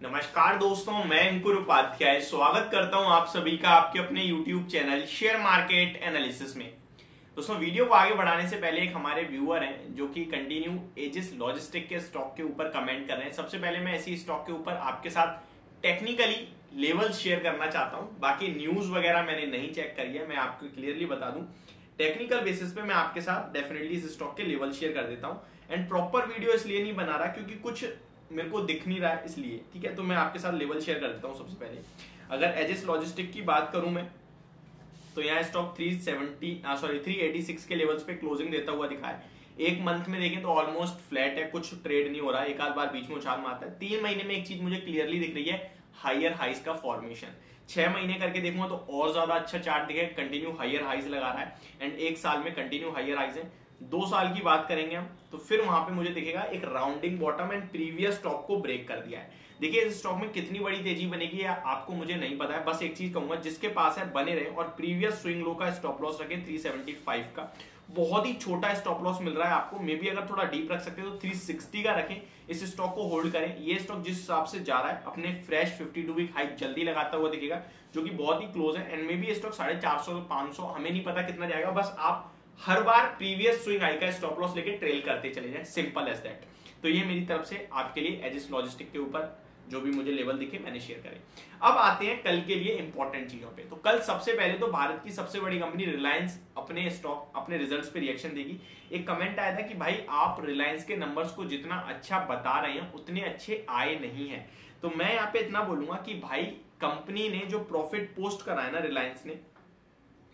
नमस्कार दोस्तों, मैं अंकुर उपाध्याय। स्वागत करता हूँ आप सभी का आपके अपने YouTube channel share market analysis में। दोस्तों वीडियो को आगे बढ़ाने से पहले एक हमारे व्यूअर हैं, जो कि कंटिन्यू एजिस लॉजिस्टिक के स्टॉक के ऊपर कमेंट कर रहे हैं। सबसे पहले मैं ऐसी स्टॉक के ऊपर आपके साथ टेक्निकली लेवल शेयर करना चाहता हूँ। बाकी न्यूज़ वगैरह मैंने नहीं चेक करी है, मैं आपको क्लियरली बता दूँ। टेक्निकल बेसिस पे मैं आपके साथ डेफिनेटली इस स्टॉक के लेवल शेयर कर देता हूँ। एंड प्रॉपर वीडियो इसलिए नहीं बना रहा क्योंकि कुछ मेरे को दिख नहीं रहा है इसलिए, ठीक है? तो मैं आपके साथ लेवल शेयर कर देता हूँ सबसे पहले। अगर एजिस लॉजिस्टिक की बात करूँ मैं तो यहाँ स्टॉक 370 सॉरी 386 के लेवल्स पे क्लोजिंग देता हुआ दिखा है। एक मंथ में देखें तो ऑलमोस्ट फ्लैट है, कुछ ट्रेड नहीं हो रहा, एक आध बार बीच में उछाल मारता है। तीन महीने में एक चीज़ मुझे क्लियरली दिख रही है हायर हाइस का फॉर्मेशन छह महीने करके देखूँगा तो और ज़्यादा अच्छा चार्ट दिखे कंटिन्यू हायर हाइज लगा रहा है। एंड एक साल में कंटिन्यू हायर हाइज है। दो साल की बात करेंगे हम तो फिर वहाँ पे मुझे दिखेगा एक rounding bottom and previous top को ब्रेक कर दिया है। देखिए, इस स्टॉक में कितनी बड़ी तेज़ी बनेगी या आपको मुझे नहीं पता है, बस एक चीज़ कहूँगा, जिसके पास है बने रहे और प्रीवियस स्विंग लो का स्टॉप लॉस रखें 375 का। बहुत ही छोटा स्टॉप लॉस मिल रहा है आपको मे बी अगर थोड़ा डीप रख सकते हो तो 360 का रखें, इस स्टॉक को होल्ड करें। ये स्टॉक जिस हिसाब से जा रहा है, अपने फ्रेश 52 वीक हाइक जल्दी लगाता हुआ दिखेगा, जो कि बहुत ही क्लोज है एंड मे बी स्टॉक साढ़े चार सौ, हमें नहीं पता कितना जाएगा, बस आप हर बार प्रीवियस स्विंग आई का स्टॉप लॉस लेके ट्रेल करते चले जाए सिंपल एज दैट तो ये मेरी तरफ़ से आपके लिए एजिस लॉजिस्टिक के ऊपर जो भी मुझे लेवल दिखे, मैंने शेयर करे। अब आते हैं कल के लिए इंपॉर्टेंट चीज़ों पे। तो कल सबसे पहले तो भारत की सबसे बड़ी कंपनी रिलायंस अपने स्टॉक अपने रिजल्ट्स पे रिएक्शन देगी। एक कमेंट आया था कि भाई, आप रिलायंस के नंबर्स को जितना अच्छा बता रहे हैं, उतने अच्छे आए नहीं है। तो मैं यहाँ पे इतना बोलूँगा कि भाई कंपनी ने जो प्रॉफिट पोस्ट करा है ना रिलायंस ने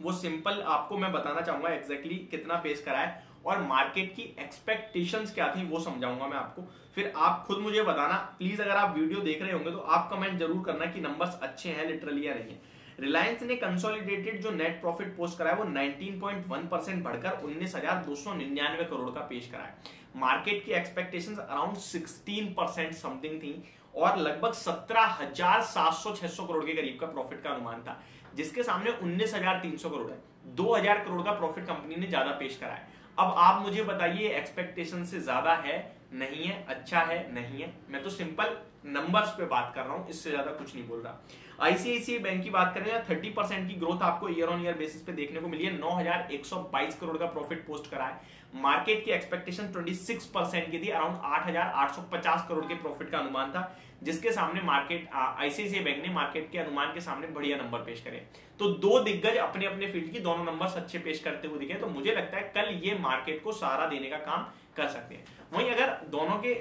वो सिंपल आपको मैं बताना चाहूँगा एग्जैक्टली exactly कितना पेश है और मार्केट की एक्सपेक्टेशंस क्या थी वो समझाऊँगा मैं आपको। फिर आप खुद मुझे बताना प्लीज़ अगर आप वीडियो देख रहे होंगे तो आप कमेंट ज़रूर करना कि नंबर्स अच्छे हैं लिटरली या नहीं है। रिलायंस ने कंसोलिडेटेड जो नेट प्रॉफिट पोस्ट करा है वो 19.1 परसेंट बढ़कर उन्नीस हज़ार दो सौ निन्यानवे करोड़ का पेश कराया मार्केट की एक्सपेक्टेशंस अराउंड 16 परसेंट समथिंग थी। और लगभग सत्रह हज़ार सात सौ, छह सौ करोड़ के करीब का प्रॉफिट का अनुमान था, जिसके सामने उन्नीस हज़ार तीन सौ करोड़ है। दो हज़ार करोड़ का प्रॉफिट कंपनी ने ज़्यादा पेश करा है। अब आप मुझे बताइए एक्सपेक्टेशन से ज़्यादा है नहीं है अच्छा है नहीं है। मैं तो सिंपल नंबर्स पे बात कर रहा हूँ इससे ज़्यादा कुछ नहीं बोल रहा। आईसीआईसीआई बैंक की बात करें थर्टी परसेंट की ग्रोथ आपको ईयर ऑन ईयर बेसिस पे देखने को मिली है। नौ हज़ार एक सौ बाईस करोड़ का प्रॉफिट पोस्ट करा है। मार्केट की एक्सपेक्टेशन 26 परसेंट की थी अराउंड 8,850 करोड़ के प्रॉफिट का अनुमान था जिसके सामने मार्केट आईसीआईसीआई बैंक ने मार्केट के अनुमान के सामने बढ़िया नंबर पेश करे। तो दो दिग्गज अपने अपने फ़ील्ड की दोनों नंबर अच्छे पेश करते हुए दिखे तो मुझे लगता है कल ये मार्केट को सहारा देने का काम कर सकते हैं। वहीं अगर दोनों के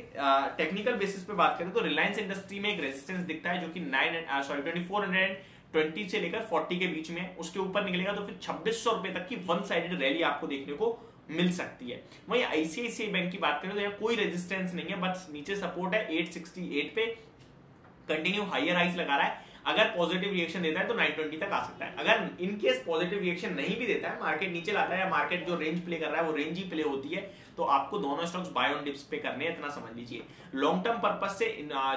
टेक्निकल बेसिस पे बात करें तो रिलायंस इंडस्ट्री में एक रेजिस्टेंस दिखता है जो कि nine sorry twenty four hundred twenty से लेकर फोर्टी के बीच में उसके ऊपर निकलेगा तो फिर छब्बीस सौ रुपए तक की वन साइडेड रैली आपको देखने को मिल सकती है। वहीं आईसीआईसीआई बैंक की बात करें तो यहाँ कोई रेजिस्टेंस नहीं है, बस नीचे सपोर्ट है 868 पे कंटिन्यू हाइयर हाइस लगा रहा है। अगर पॉजिटिव रिएक्शन देता है तो 920 तक आ सकता है। अगर इन केस पॉजिटिव रिएक्शन नहीं भी देता है मार्केट नीचे लाता है या मार्केट जो रेंज प्ले कर रहा है, वो रेंज ही प्ले होती है। तो आपको दोनों स्टॉक्स बाय ऑन डिप्स पे करने इतना समझ लीजिए। लॉन्ग टर्म पर्पज से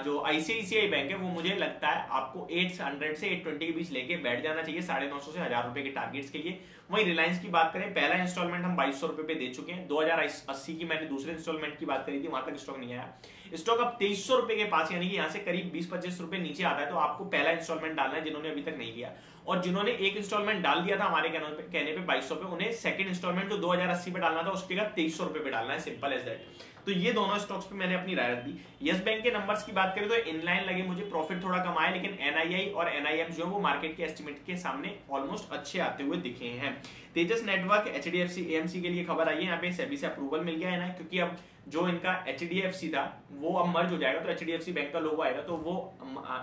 जो आईसीआईसीआई बैंक है, वो मुझे लगता है आपको 800 से 820 के बीच लेके बैठ जाना चाहिए, साढ़े नौ से हज़ार रुपए के टारगेट्स के लिए। वहीं रिलायंस की बात करें, पहला इंस्टॉलमेंट हम बाईस रुपए पे दे चुके हैं। दो हज़ार अस्सी की मैंने दूसरे इंस्टॉलमेंट की बात करी थी, वहाँ तक स्टॉक नहीं आया। स्टॉक अब तेईस सौ रुपए के पास, यानी कि यहाँ से करीब बीस पच्चीस रुपए नीचे आता है तो आपको पहला इंस्टॉलमेंट डालना है, जिन्होंने अभी तक नहीं लिया। और जिन्होंने एक इंस्टॉलमेंट डाल दिया था हमारे कहने पे बाईस पे, उन्हें सेकंड इंस्टॉलमेंट जो दो हज़ार अस्सी पे डालना था, उसके बाद तेईस सौ रुपए पे डालना है सिंपल एज दैट तो ये दोनों स्टॉक्स पे मैंने अपनी राय दी। यस बैंक के नंबर्स की बात करें तो इनलाइन लगे, मुझे प्रॉफिट थोड़ा कम आया, लेकिन एनआईआई और एनआईएम जो है, वो मार्केट के एस्टिमेट के सामने ऑलमोस्ट अच्छे आते हुए दिखे हैं। Tejas network H D F HDFC AMC के लिए खबर आई है, यहाँ पे सेबी से अप्रूवल मिल गया है ना, क्योंकि अब जो इनका एच डी एफ़ सी था, वो अब मर्ज हो जाएगा तो H D F C bank का लोगो आएगा तो वो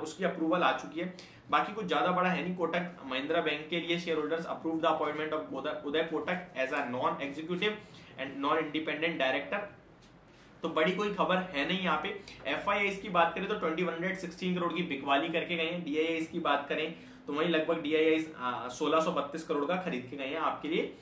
उसकी अप्रूवल आ चुकी है। बाकी कुछ ज़्यादा बड़ा है नहीं, कोटक महिंद्रा बैंक के लिए share holders approve the appointment of Uday Kotak as a non executive and non independent director तो बड़ी कोई खबर है नहीं यहाँ पे। एफ़ की बात करें तो ट्वेंटी करोड़ की बिकवाली करके गए हैं। डी की बात करें तो वही लगभग डी आई सोलह करोड़ का खरीद के गए हैं आपके लिए।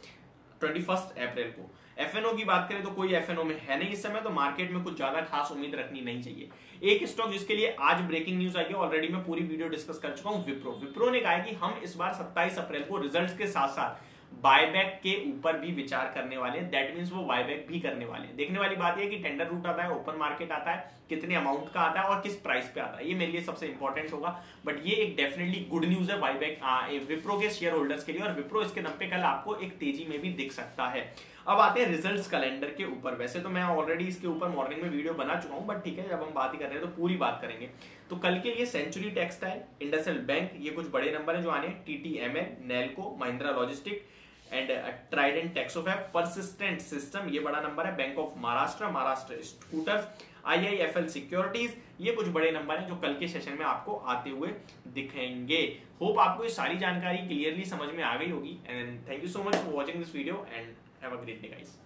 ट्वेंटी फ़र्स्ट अप्रैल को। एफएनओ की बात करें तो कोई एफएनओ में है नहीं इस समय तो मार्केट में कुछ ज़्यादा खास उम्मीद रखनी नहीं चाहिए। एक स्टॉक जिसके लिए आज ब्रेकिंग न्यूज़ आई है ऑलरेडी मैं पूरी वीडियो डिस्कस कर चुका हूँ विप्रो विप्रो ने कहा कि हम इस बार 27 अप्रैल को रिजल्ट्स के साथ साथ बायबैक के ऊपर भी विचार करने वाले हैं। दैट मीन्स वो बायबैक भी करने वाले हैं। देखने वाली बात यह कि टेंडर रूट आता है ओपन मार्केट आता है, कितने अमाउंट का आता है और किस प्राइस पे आता है। ये मेरे लिए सबसे इंपॉर्टेंट होगा। बट ये एक डेफिनेटली गुड न्यूज़ है बाईबैक विप्रो के शेयर होल्डर्स के लिए। और विप्रो इसके पे कल आपको एक तेज़ी में भी दिख सकता है। अब आते हैं रिजल्ट्स कैलेंडर के ऊपर। वैसे तो मैं ऑलरेडी इसके ऊपर मॉर्निंग में वीडियो बना चुका हूँ बट ठीक है, जब हम बात ही कर रहे हैं तो पूरी बात करेंगे। तो कल के लिए सेंचुरी टेक्सटाइल इंडस्ट्रियल बैंक ये कुछ बड़े नंबर है जो आने T T M L Nelco Mahindra logistic and Trident Texofab Persistent system ये बड़ा नंबर है bank of Maharashtra Maharashtra scooters IIFL securities ये कुछ बड़े नंबर हैं जो कल के सेशन में आपको आते हुए दिखेंगे। होप आपको ये सारी जानकारी क्लियरली समझ में आ गई होगी। And thank you so much for watching this video and have a great day guys